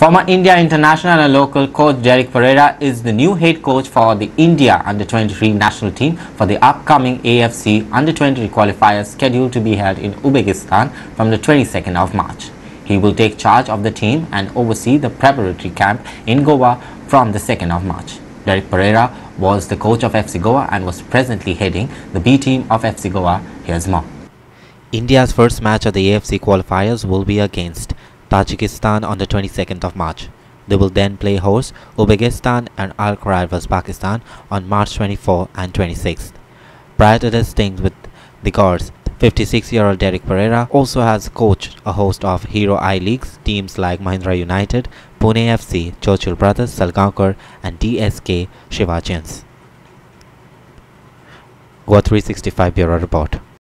Former India international and local coach Derrick Pereira is the new head coach for the India under-23 national team for the upcoming AFC under-23 qualifiers scheduled to be held in Uzbekistan from the 22nd of March. He will take charge of the team and oversee the preparatory camp in Goa from the 2nd of March. Derrick Pereira was the coach of FC Goa and was presently heading the B team of FC Goa. Here's more. India's first match of the AFC qualifiers will be against Tajikistan on the 22nd of March. They will then play host Uzbekistan and Al vs Pakistan on March 24 and 26. Prior to this stint with the Gaurs, 56-year-old Derrick Pereira also has coached a host of Hero I-Leagues teams like Mahindra United, Pune FC, Churchill Brothers, Salgaonkar and DSK Shivajians. Goa 365 Bureau Report